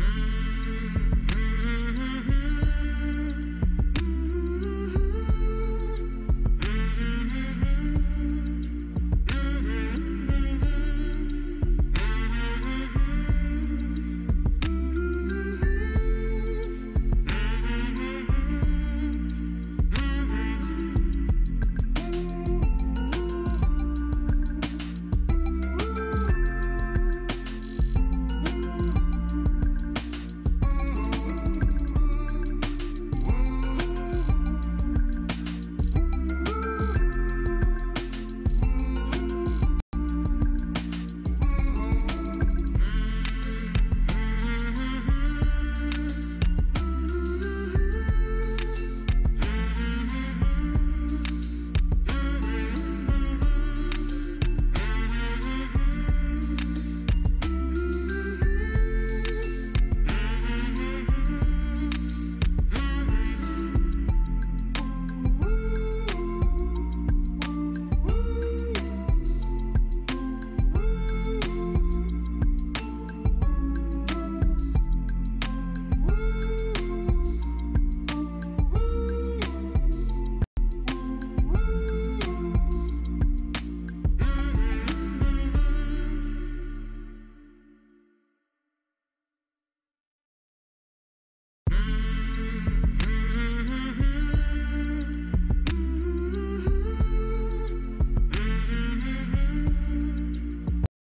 Mm-hmm.